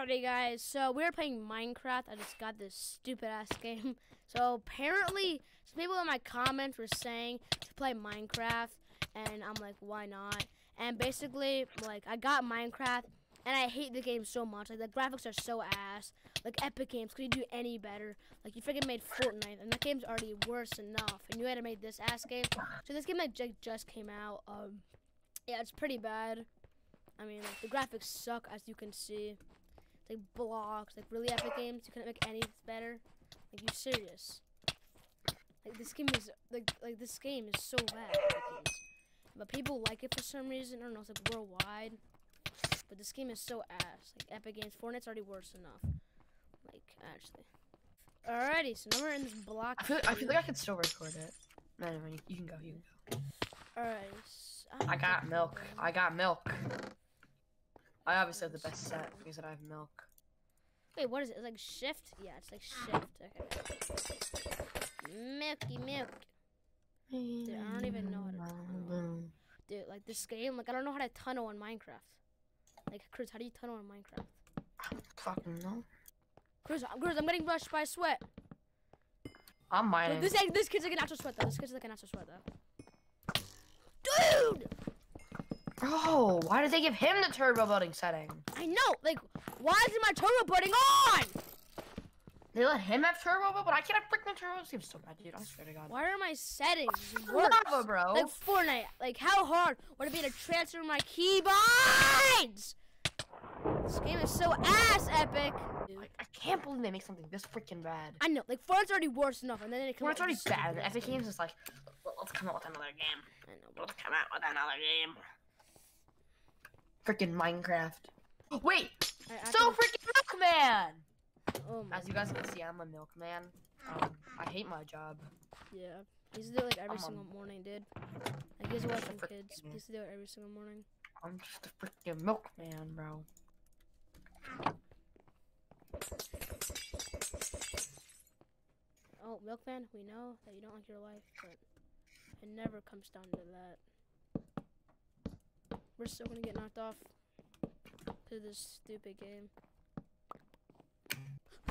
Alrighty, guys. So we were playing Minecraft. I just got this stupid ass game. So apparently, some people in my comments were saying to play Minecraft, and I'm like, why not? And basically, like, I got Minecraft, and I hate the game so much. Like, the graphics are so ass. Like, Epic Games couldn't do any better. Like, you freaking made Fortnite, and that game's already worse enough. And you had to make this ass game. So this game that ju- just came out, um, yeah, it's pretty bad. I mean, like, the graphics suck, as you can see. Like blocks, like really epic games. You couldn't make any better. Like, you serious? Like, this game is like like this game is so bad. But people like it for some reason. I don't know. It's like worldwide. But this game is so ass. Like Epic Games, Fortnite's already worse enough. Like actually. Alrighty, so now we're in this block. I feel, I feel like I could still record it. No, no, you can go, you can go. Alright. so- I got milk. I got milk. I obviously have the best set because I have milk. Wait, what is it? It's like shift? Yeah, it's like shift. Okay. Milky milk. Dude, I don't even know how to tunnel. Dude, like this game, like I don't know how to tunnel in Minecraft. Like, Chris, how do you tunnel in Minecraft? Fucking no. Chris, I'm, Chris, I'm getting rushed by sweat. I'm Dude, mining. this this kid's like an actual sweat though. This kid's like an actual sweat though. Dude, Bro, why did they give him the turbo building setting? I know. Like, why isn't my turbo building on? They let him have turbo, but I can't have freaking turbo. This game's so bad, dude. I swear to God. Why are my settings worse? Lava, bro. Like Fortnite. Like, how hard would it be to transfer my keybinds? This game is so ass epic. Dude. Like, I can't believe they make something this freaking bad. I know, like Fortnite's already worse enough, and then it comes. Out already bad. And Epic Games is like, let's come out with another game. game. I know, Let's come out with another game. Freaking Minecraft. Wait, I, I so freaking Milkman. oh As you guys can see, I'm a milkman. Um, I hate my job. yeah. He used to do it like every I'm single morning, dude. Like he's watching kids. He used to do it every single morning. I'm just a freaking milkman, bro. Oh, Milkman, we know that you don't like your life, but it never comes down to that. We're still gonna get knocked off to this stupid game.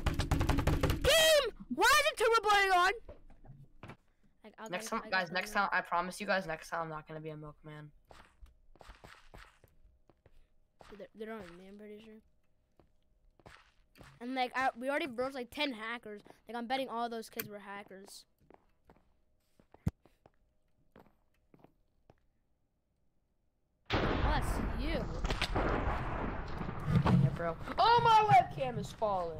Game! Why is it turbo on? Like, I'll Next time, guys. Next time, I promise you guys. Next time, I'm not gonna be a milkman. They're, they're on me, I'm pretty sure. And like, I, we already broke like 10 hackers. Like, I'm betting all those kids were hackers. Oh, that's you. Yeah, bro. Oh, my webcam is falling.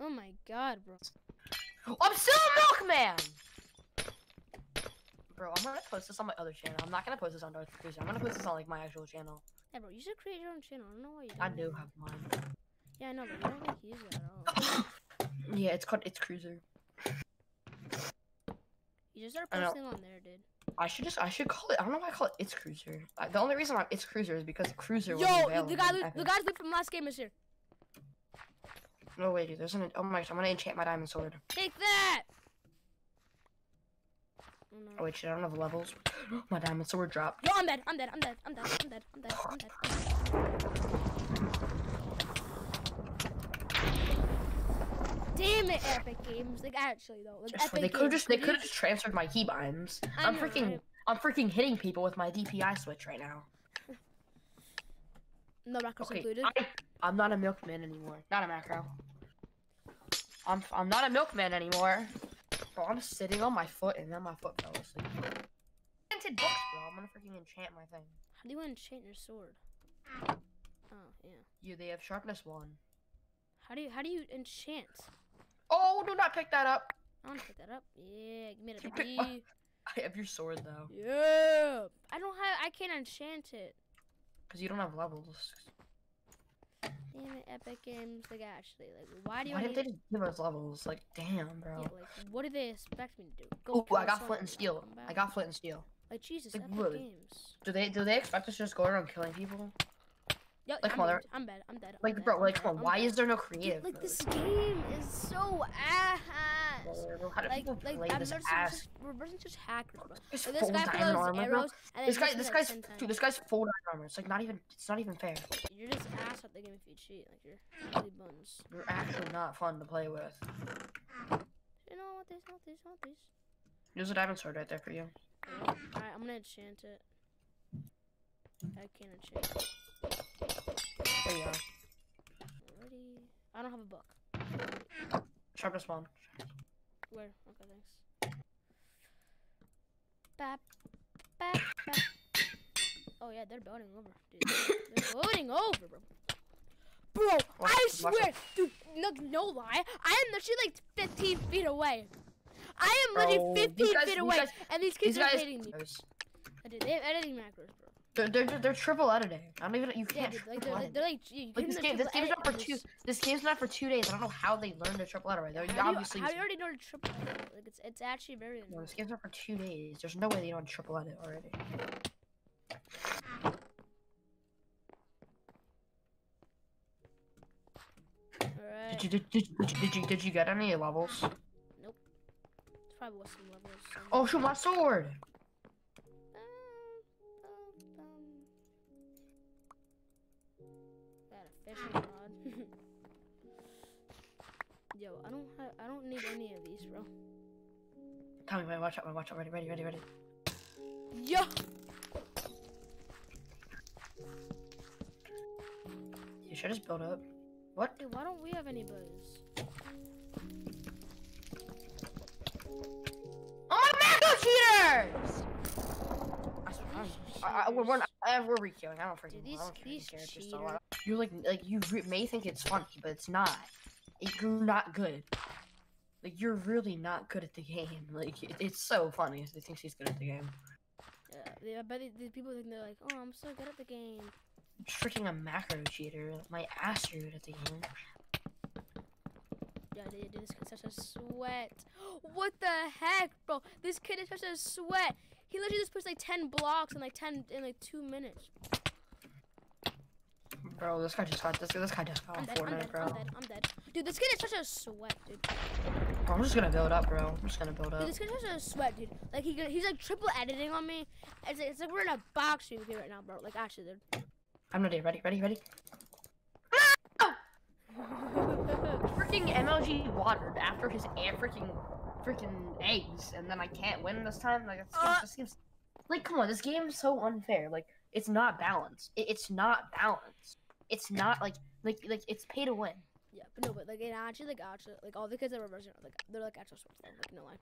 Oh my god, bro. I'm still a milkman. Bro, I'm gonna post this on my other channel. I'm not gonna post this on Darth Cruiser. I'm gonna post this on like my actual channel. Yeah, bro, you should create your own channel. I don't know why you. I do have mine. Yeah, I know, but you don't like use it at all. Yeah, it's called It's Cruiser. You just start I posting on there, dude. I should just I should call it. I don't know why I call it It's Cruiser. Uh, the only reason I'm It's Cruiser is because Cruiser. Yo, the guy, in the Epic. guy's from last game is here. No wait, dude. There's an. Oh my gosh, I'm gonna enchant my diamond sword. Take that. Oh, no. Oh wait, shit, I don't have the levels. my diamond sword dropped. Yo, I'm dead. I'm dead. I'm dead. I'm dead. I'm dead. I'm dead. I'm dead. I'm dead. Damn it, Epic Games. Like actually though, like Epic they could have just they could have just transferred my keybinds. I'm know, freaking right? I'm freaking hitting people with my DPI switch right now. No macros Okay, included. I, I'm not a milkman anymore. Not a macro. I'm I'm not a milkman anymore. Bro, I'm sitting on my foot and then my foot fell asleep. Enchanted books, bro. I'm gonna freaking enchant my thing. How do you enchant your sword? Oh yeah. You, they have sharpness one. How do you how do you enchant? Oh, do not pick that up. I want to pick that up. Yeah, give me the pick-. I have your sword though, Yeah. I don't have. I can't enchant it. because you don't have levels. Damn it, Epic Games. Like actually, like why do you? Why didn't they just give us levels? Like, damn, bro. Yeah, like what do they expect me to do? Oh, kill I got flint and steel. I got flint and steel. Like Jesus, like, Epic really. Games. Do they do they expect us to just go around killing people? Yo, Like, I'm, mother- dead. I'm dead. I'm dead. I'm Like, dead. bro, like, come on. I'm Why is there no Dude, creative? like mode? this game is so ass. bro. How do Like, people like play I'm this ass? just, we're just, just hackers, bro. This Like, this guy blows armor, bro. arrows, and This guy, this like, guy's, dude, this guy's full diamond armor. It's like not even, it's not even fair. You're just ass at the game if you cheat. Like you're really buns. You're actually not fun to play with. You know what this, what this, what this. There's a diamond sword right there for you. Alright, I'm gonna enchant it. I can't enchant. it. There you are. Already. I don't have a book. Sharpest spawn. Where? Okay, thanks. Bap, bap, bap. Oh yeah, they're building over, dude. They're building over, bro. Bro, Watch- I watch swear, dude, no, no lie, I am literally like 15 feet away. I am literally 15 guys- feet away, guys- and these These kids are guys, hating me. I did. They have editing macros, bro. They're, they're, they're triple editing. I don't even, you can't dude, like triple they're, edit. they're like, you Like this game, this game's not for two. and This game's not for two days. I don't know how they learned to triple edit. They're How do you, obviously. how you already know to triple edit? Like it's it's actually very No, this game's not for two days. There's no way they don't triple edit already. Alright. Did you did, did, did, you- did you did you get any levels? It's probably some levels. some- Oh shoot, my sword! Got a fishing rod. Yo, I don't have, I don't need any of these, bro. Tommy, wait, watch out, wait, watch out, ready, ready, ready, ready. Yo. You should just build up. What? Dude, why don't we have any buzz? Oh my macro cheaters! I swear, I I, we're, we're, not, I, eh, we're re-queuing. I don't freaking Dude, know. these- I don't care. these These characters so cheaters-. You're like, like you may think it's funny, but it's not. It- You're not good. Like you're really not good at the game. Like it, it's so funny. He thinks he's good at the game. Yeah, they, I bet these- these people think they're like, oh, I'm so good at the game. Freaking a macro cheater. My ass you're good at the game. Yeah, dude, this kid's such a sweat. What the heck, bro? This kid is such a sweat. He literally just puts like 10 blocks in like 10 in like 2 minutes. Bro, this guy just got this. This guy just got I'm dead, I'm dead, bro. I'm dead, I'm dead. Dude, this kid is such a sweat, dude. Bro, I'm just gonna build up, bro. I'm just gonna build up. Dude, this kid is such a sweat, dude. Like, he, he's like triple editing on me. It's like, it's like we're in a box boxing game right now, bro. Like, actually, dude. I'm not dead. ready. Ready? Ready? Ready? freaking MLG watered after his freaking freaking eggs, and then I can't win this time. Like this, game, Uh. this game's like, come on, this game's so unfair. Like it's not balanced. It, it's not balanced. It's not like like like it's pay to win. yeah, but no, but like, it actually, like, actually, like, all the kids that were reversing, like, they're like actual sweats, though. Like, no lie.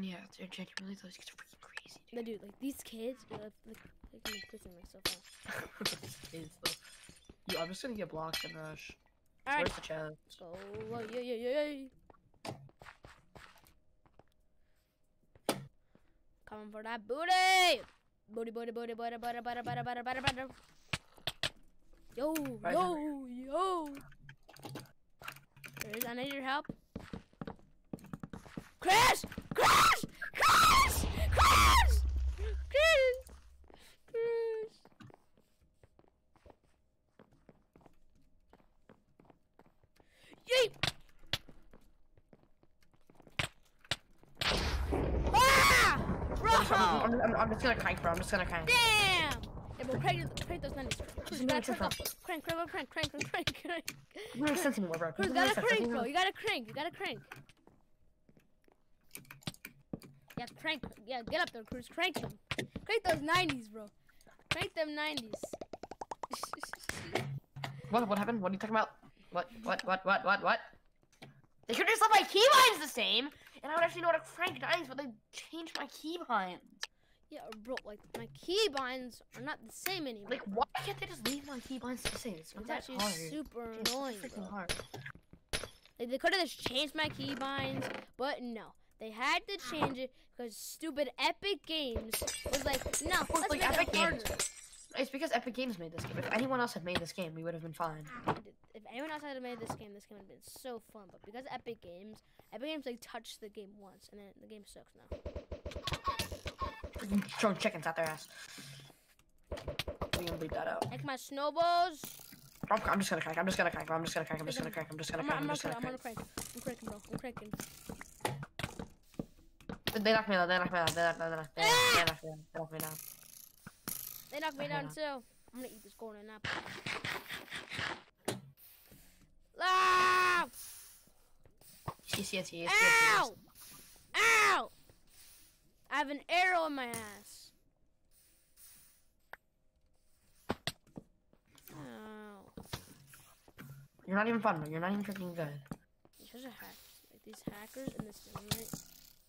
Yeah, they're genuinely those kids are freaking crazy. No, dude, like, these kids, dude, like, like, like, like, clicking, like, so fast. These kids, though. Yo, I'm just gonna get blocked and rush. Alright, Where's the chest? let's go. Oh, yeah, yeah, yeah, yeah. Coming for that booty! Booty, booty, booty, booty, booty, booty, booty, booty, booty, booty. Yo, Right yo, yo. There's, I need your help. Chris! Chris! Chris! Chris! Chris! Chris! Yeet! Ah! Bro! I'm, I'm, I'm just gonna crank, bro. I'm just gonna crank. Damn! Yeah, bro, crank, crank those 90s. Cruz, Just you no gotta sense, crank, bro. crank, crank, crank, crank, crank, crank, crank. Doesn't make sense anymore, bro. Cruz, Doesn't gotta crank, bro. You gotta crank. You gotta crank. Yeah, crank. Yeah, get up there, Cruz. Crank them. Crank those 90s, bro. Crank them 90s. What? What happened? What are you talking about? What? What? What? What? What? What? They could just left my keybinds the same, and I would actually know how to crank nines, but they changed my keybinds. Yeah, bro, like, my keybinds are not the same anymore. Like, why can't they just leave my keybinds the same? It's it's actually hard. super It's annoying, freaking bro. hard. Like, they could have just changed my keybinds, but no. They had to change it because stupid Epic Games was like, no, course, let's like, make Epic it harder. Games. It's because Epic Games made this game. If anyone else had made this game, we would have been fine. If anyone else had made this game, this game would have been so fun. But because Epic Games, Epic Games like touched the game once, and then the game sucks now. Freaking throwing chickens at their ass. We can bleep that out. Like my snowballs. I'm, I'm just gonna crank. I'm just gonna crank. I'm just gonna crank. I'm just gonna crank. I'm just gonna I'm, crank. I'm, I'm just I'm, gonna I'm gonna crank. crank. I'm cranking, bro. I'm cranking. they knocked me down. They knocked me down. They knocked me down. They knocked me down. They knocked me down. They knocked me down too. I'm gonna eat this golden apple. Ah! Yes, yes, yes, yes, yes. Ow! Ow! I have an arrow in my ass. Ow. You're not even fun. bro. You're not even freaking good. These are hackers. Like these hackers in this game, right?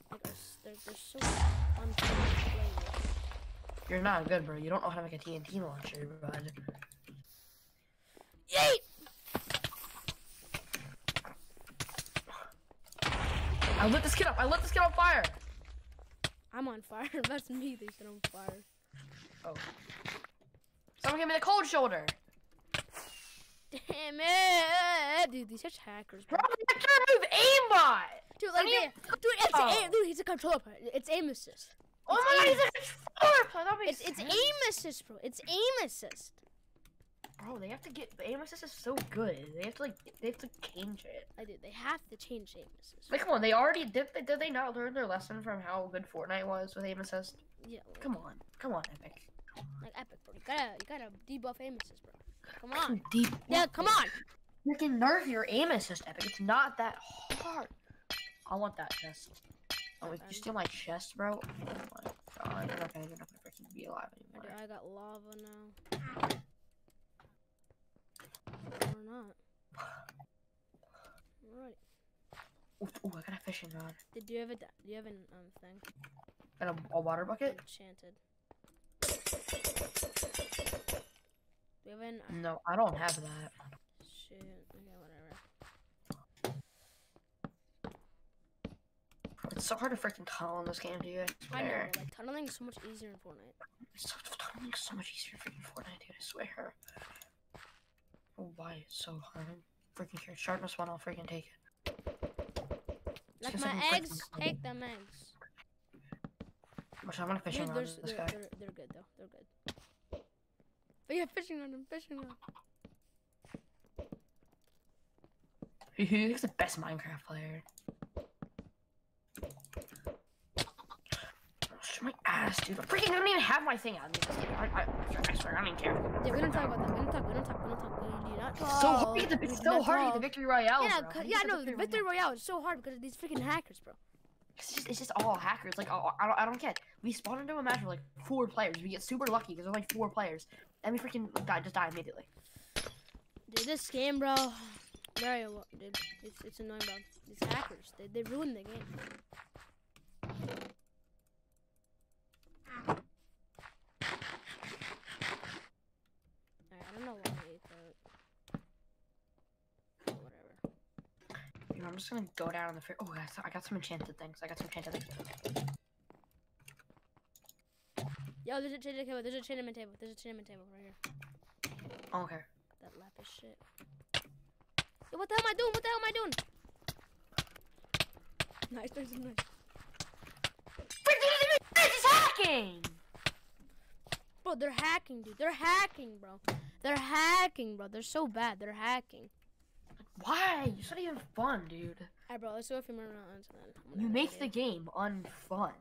Like, are, they're, they're so unfun to play with. You're not good, bro. You don't know how to make a TNT launcher, bud. Yeet! I lit this kid up. I lit this kid on fire. I'm on fire. That's me. Said on fire. Oh. Someone give me the cold shoulder. Damn it! Dude, these such hackers, bro. Bro, I can't move aimbot. Dude, like, they, dude, it's Oh. aim, dude, he's a controller player. It's aim assist. Oh my god, he's a controller player. It's it's aim assist, bro. It's aim assist. Have to get the aim assist is so good. They have to like they have to change it. I do. They have to change aim assist. Like, come on, they already did. They, did they not learn their lesson from how good Fortnite was with aim assist? Yeah. Like, Come on, come on, Epic. like epic, bro. You gotta you gotta debuff aim assist, bro. Come on. Deep. Yeah, come on. You can nerf your aim assist, Epic. It's not that hard. I want that chest. Oh, if you steal my chest, bro. Oh my god, you're not gonna, you're not gonna freaking be alive anymore. I got lava now. Or not. Alright. Ooh, ooh, I got a fishing rod. Did you have a do you have an um thing And a, a water bucket? enchanted? Do you have an uh, No, I don't have that. shit? Okay, whatever. It's so hard to freaking tunnel in this game, dude. I I know, swear. like tunneling is so much easier in Fortnite. So, tunneling's so much easier in Fortnite, dude. I swear. Oh, why it's so hard? I'm freaking here. Sharpness one, I'll freaking take it. Like my like a freaking eggs, take them eggs. Which I'm gonna fish Dude, they're, this they're, guy. they're, they're good though. They're good. But yeah, fishing on them, fishing on. 'em. He's the best Minecraft player. My ass, dude. I freaking don't even have my thing me. I, I, I swear, I don't even care. Yeah, we don't talk about that. We don't talk. We don't talk. We don't talk. We do not talk. So hard to get the, so hard to get the victory royale. Yeah, bro. 'cause- How do you yeah, no, the victory royale is so hard because of these freaking hackers, bro. It's just, it's just all hackers. Like, I, I, don't, I don't get. We spawn into a match with like four players. We get super lucky because there's only four players, and we freaking die, just die immediately. Dude, this game, bro. Very dude. It's it's annoying, bro. These hackers, they they ruined the game. Alright, I don't know why I ate that. But Whatever. You know, I'm just gonna go down on the. Fr- oh, I got, I got some enchanted things. I got some enchanted things. Yo, there's a chain table. There's a chainman table. There's a chainman table right here. Oh, okay. That lapis shit. Yo, what the hell am I doing? What the hell am I doing? Nice, nice, nice. Freaking it's hacking! Bro, they're hacking, dude. They're hacking, bro. They're hacking, bro. They're so bad. They're hacking. Why? It's not even fun, dude. Alright, bro. Let's go a few more rounds. Then You make the game unfun.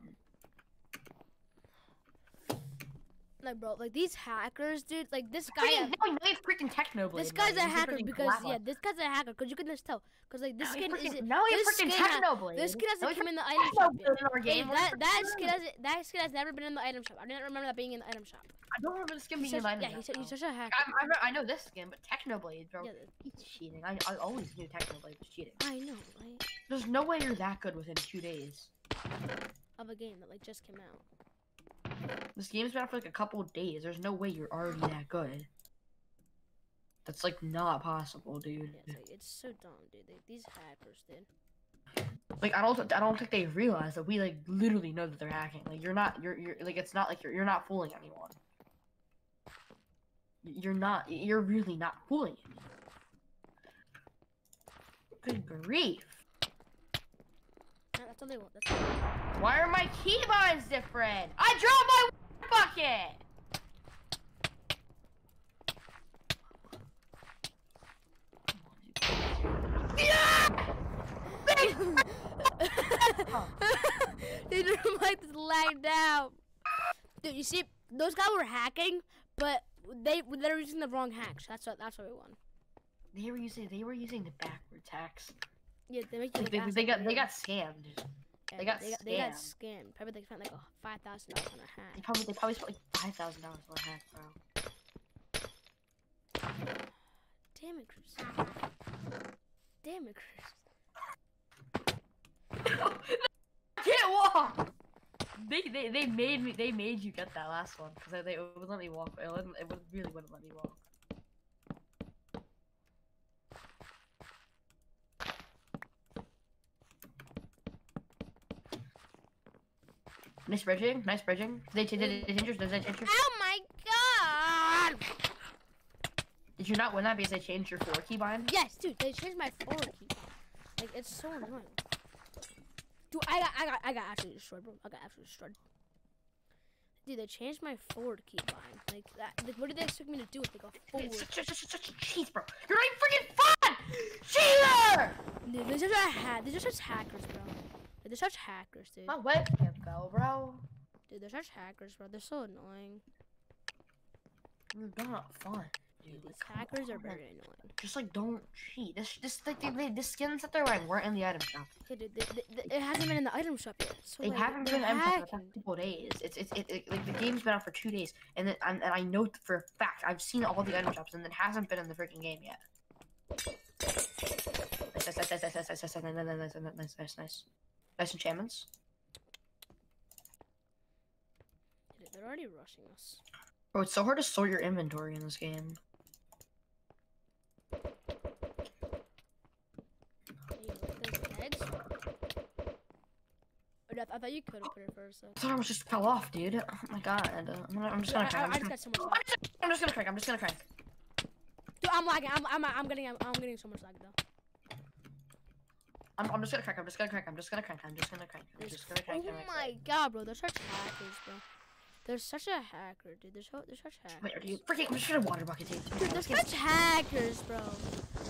Like, bro. Like these hackers, dude. Like this guy. Freaking, now you have freaking Technoblade. This guy's a hacker because Lava. yeah, this guy's a hacker because you can just tell because like this you skin freaking- is have this freaking skin ha- Technoblade. this skin hasn't you come in the item shop in our Hey, game. What that the that skin has that skin has never been in the item shop. I didn't remember that being in the item shop. I don't remember the skin He's being such, in yeah, Dynamite. he's, he's such a hacker. I, I, I know this skin, but Technoblade, bro. Yeah, He's cheating. I, I always knew Technoblade was cheating. I know, right? There's no way you're that good within two days. Of a game that like just came out. This game's been out for like a couple days. There's no way you're already that good. That's like not possible, dude. Yeah, it's, like, it's so dumb, dude. They, these hackers, dude. Like I don't, I don't think they realize that we like literally know that they're hacking. Like you're not, you're, you're like it's not like you're, you're not fooling anyone. You're not, you're really not fooling anyone. Good grief! That's all they want. That's all they want. Why are my keybinds different? I dropped my bucket. Yeah! dude, Dude, their mic is lagged out. Dude, you see, those guys were hacking, but they they were using the wrong hacks. That's what that's what we won. They were using they were using the backwards hacks. Yeah, they make you Like, they, they got they got scammed. Yeah, they got they got, they got scammed. scammed. Probably they spent like a five thousand dollars on a They probably they probably spent like five thousand dollars on a hack, bro. Damn it, Chris. Damn it, Chris. can't walk. They, they they made me they made you get that last one because they, they wouldn't let me walk. It, wouldn't, it really wouldn't let me walk. Nice bridging, nice bridging. Did they, did they change your, did they change Oh my god! did you not win that because they changed your four keybind? Yes, dude, they changed my four key. Like it's so annoying. Dude, I got, I got, I got absolutely destroyed, bro. I got absolutely destroyed. Dude, they changed my forward key bind. Like that. Like, what did they expect me to do if they go forward? It's such, such, such, such a cheat, bro. You're not even freaking fun! Cheater! Dude, they're such a ha- They're such hackers, bro. Like, they're such hackers, dude. My webcam fell, bro. Dude, they're such hackers, bro. They're so annoying. You're not fun. Dude, these come hackers are very annoying. Just like don't cheat. This this like they, they, the skins that they're wearing weren't in the item shop. Hey, dude, they, they, it hasn't been in the item shop yet. So They like, haven't been in the item shop for past couple days. It's it's it, it, like the game's been out for two days, and then and, and I know for a fact I've seen all the item shops, and it hasn't been in the freaking game yet. Nice, nice, nice, nice, nice, nice, nice, nice, nice, nice, nice. Nice enchantments. Dude, they're already rushing us. Bro, it's so hard to sort your inventory in this game. Hey, look, those eggs. Oh, I, I thought you could have put it first. I thought I was just fell off, dude. Oh my god. Uh, I'm, gonna, I'm just gonna I, crank. I, I I'm, just got so much gonna, lag. I'm just gonna crank. I'm just gonna crank. Dude, I'm lagging. I'm, I'm, I'm getting, I'm, I'm getting so much lag though. I'm, I'm just gonna crank. I'm just gonna crank. I'm just gonna crank. I'm just gonna crank. I'm just gonna crank. Oh my god, bro, they're such hackers, bro. They're such a hacker, dude. They're so, they're such hackers. Wait, are you freaking? I'm just gonna water bucket tape. Dude, they're such hackers, bro.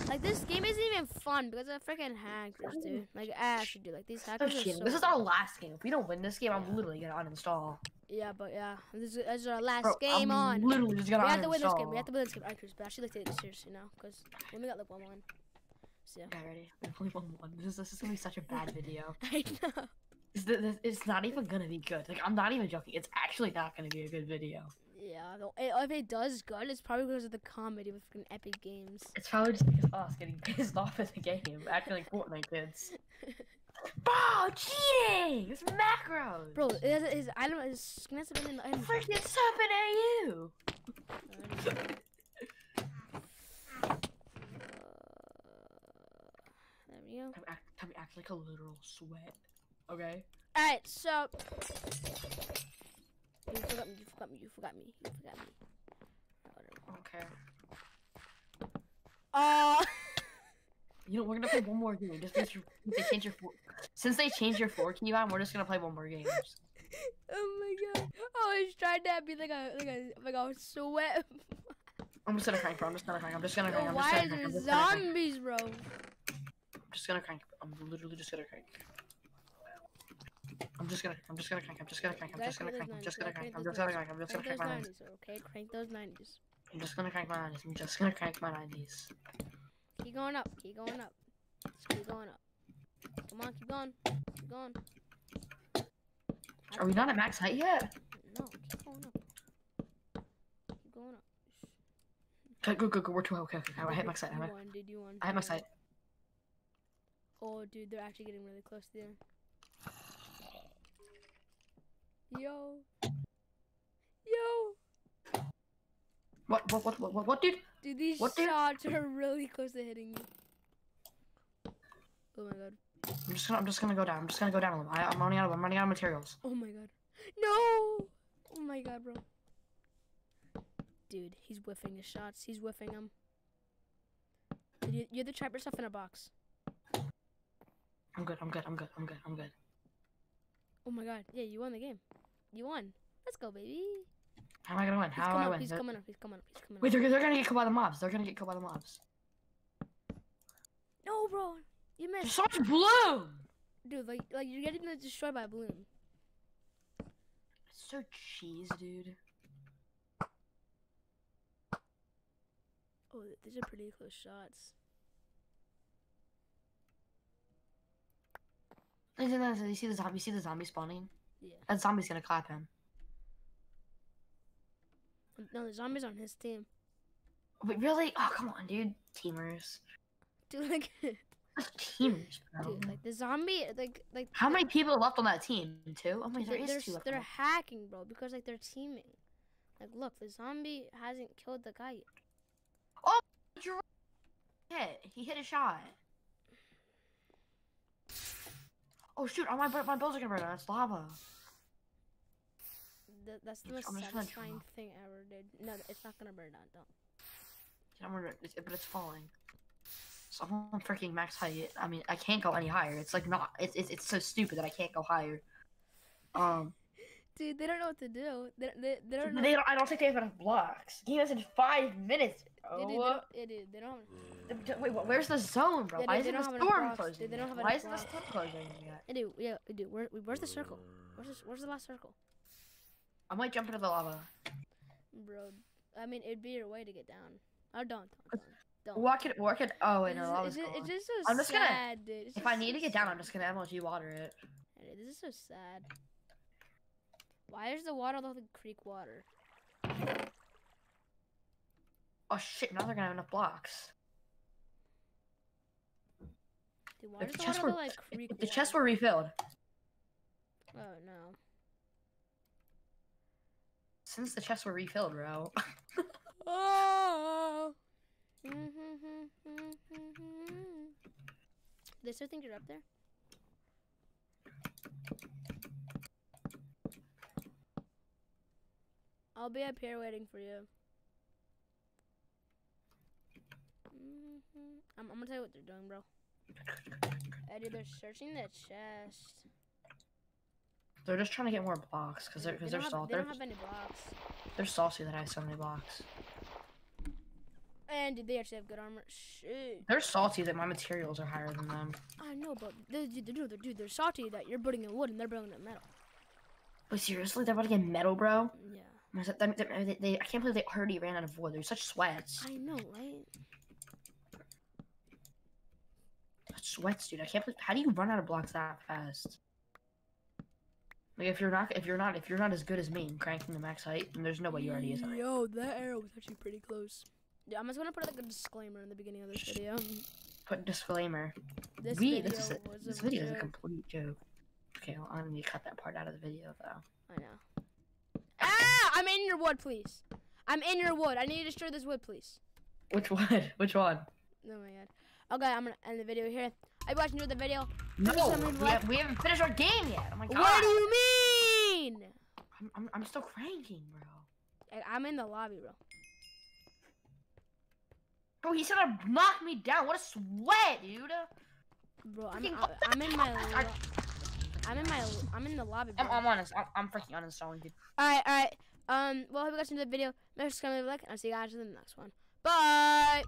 Like this game isn't even fun because of freaking hackers, dude. Like actually, dude, like these Oh, hackers are shit. so. This is our last game. If we don't win this game, I'm literally gonna uninstall. Yeah, but yeah, this is, this is our last Bro, game I'm on. literally just gonna We have to win this game. We have to win this game, Archers. But I actually to take it seriously now because we only got like one one. So yeah. Okay, ready? We only won one. This is, this is gonna be such a bad video. I know. It's, it's not even gonna be good. Like, I'm not even joking. It's actually not gonna be a good video. Yeah, if it does good, it's probably because of the comedy with freaking Epic Games. It's probably just because us getting pissed off at the game, acting like Fortnite kids. Bro, cheating! It's macros! Bro, his, his item is skin has been in the item. freaking subbing at you! Uh, there we go. Time act, act like a literal sweat. Okay? Alright, so. You forgot me, you forgot me, you forgot me, you forgot me. Okay. Uh, You know, we're gonna play one more game. Just because since they changed your four, since they changed your four key on, we're just gonna play one more game. oh my god. I was trying to be like a, like a, like a sweat. I'm just gonna crank, bro. I'm just gonna crank. I'm just gonna crank. I'm just why gonna is crank. There just gonna crank. zombies, bro? I'm just gonna crank. I'm literally just gonna crank. I'm just gonna. I'm just gonna crank. I'm just gonna crank. I'm just gonna crank. I'm just gonna crank. I'm just gonna crank. I'm just gonna Crank my 90s. 90s, okay? Crank those 90s. I'm just gonna crank my 90s. I'm just gonna crank my 90s. Keep going up, keep going up. Just keep going up. Come on, keep going. Keep going. Are we not at max height yet? No, keep going up. Keep going up. Okay, go, go, go. We're too high. Okay, okay. I hit max height. I hit- you won. I hit max height. Oh, dude, they're actually getting really close to there. Yo. Yo. What, what, what, what, what, did? dude? Dude, these What, shots are really close to hitting you. Oh my god. I'm just gonna, I'm just gonna go down. I'm just gonna go down a little. I, I'm running out of, I'm running out of materials. Oh my god. No! Oh my god, bro. Dude, he's whiffing his shots. He's whiffing them. Dude, you, you have to trap yourself in a box. I'm good. I'm good. I'm good. I'm good. I'm good. Oh my god. Yeah, you won the game. You won. Let's go, baby. How am I gonna win? How am I win? He's coming up. He's coming up. He's coming up. Wait, they're, they're gonna get killed by the mobs. They're gonna get killed by the mobs. No, bro. You missed. so much bloom. Dude, like, like you're getting destroyed by a balloon. So cheese, dude. Oh, these are pretty close shots. You see the zombie? You see the zombie spawning? Yeah. That zombie's gonna clap him. No, the zombies on his team. Wait, really? Oh, come on, dude. Teamers. Dude, like, dude, Teamers, bro. Dude, like the zombie, like, like. How many people left on that team? Two? Oh my, there They're, is two left. they're hacking, bro, because like they're teaming. Like, look, the zombie hasn't killed the guy yet. Oh, you're hit. He hit a shot. Oh shoot! Oh, my my bills are gonna burn out. It's lava. Th- that's the most I'm satisfying thing ever, dude. No, it's not gonna burn down. Don't. I'm gonna, it's, but it's falling. So I'm freaking max height. I mean, I can't go any higher. It's like not. It's it's, it's so stupid that I can't go higher. Um, Dude, they don't know what to do. They, they, they don't know. they don't, I don't think they have enough blocks. Game is in five minutes. Dude, dude, they Oh, don't, yeah, dude, they don't. D- d- Wait, what, where's the zone, bro? They- Why they isn't don't the have enough storm blocks. closing? They- they don't have Why enough isn't the blocks. storm closing yet? Yeah, dude, yeah, dude. Where, where's the circle? Where's the, where's the last circle, I might jump into the lava. bro? I mean, it'd be your way to get down. Oh, don't, don't, don't. don't. Walk it, walk it. Oh wait, It's no, just- lava's it's, just, gone. it's just so I'm just gonna- dude. It's If I need so to get down, sad. I'm just gonna MLG water it. This is so sad. Why is the water like creek water? Oh shit! Now they're gonna have enough blocks. Dude, why If does the water were, look like if creek the water? chests were refilled. Oh no. Since the chests were refilled, bro. Oh. they still think you're up there? I'll be up here waiting for you. Mhm. I'm, I'm gonna tell you what they're doing, bro. Eddie, they're searching the chest. They're just trying to get more blocks because they're because don't they're salty. They They're, don't have any blocks. they're salty that I have so many blocks. And did they actually have good armor? Shit. They're salty that my materials are higher than them. I know, but they, they, dude, they're, dude, they're salty that you're building in wood and they're building in metal. But seriously, they're about to get metal, bro. Yeah. I said- that- that- They, they, I can't believe they already ran out of wood. They're such sweats. I know, right? Such sweats, dude. I can't believe. How do you run out of blocks that fast? Like if you're not if you're not if you're not as good as me in cranking the max height, then there's no way you already is. Yo, that arrow was actually pretty close. Yeah, I'm just gonna put like a disclaimer in the beginning of this video. Put disclaimer. This we video this is a, was this a video is a complete joke. Okay, well, I'm gonna cut that part out of the video though. I know. Ah! I'm in your wood, please. I'm in your wood. I need to destroy this wood, please. Which one? Which one? Oh my god. Okay, I'm gonna end the video here. I watched you the video. No, we, have, we haven't finished our game yet. Oh my god. What do you mean? I'm, I'm, I'm still cranking, bro. And I'm in the lobby, bro. Bro, he's said to knock me down. What a sweat, dude. Bro, I'm, I- I'm in my. I'm in my. I'm in the lobby. I'm, I'm honest. I'm, I'm freaking uninstalling, dude. All right, all right. Um, well, hope you guys enjoyed the video. Make sure to comment, leave a like, and I'll see you guys in the next one. Bye.